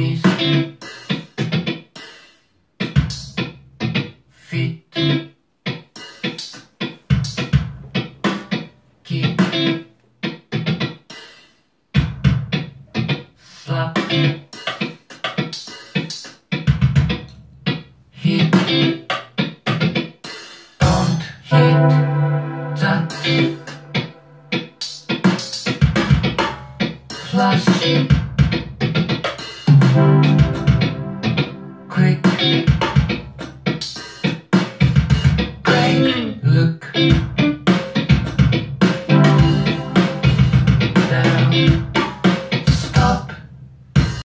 Mis feet, keep Slap Hit Don't hit that Plus うん、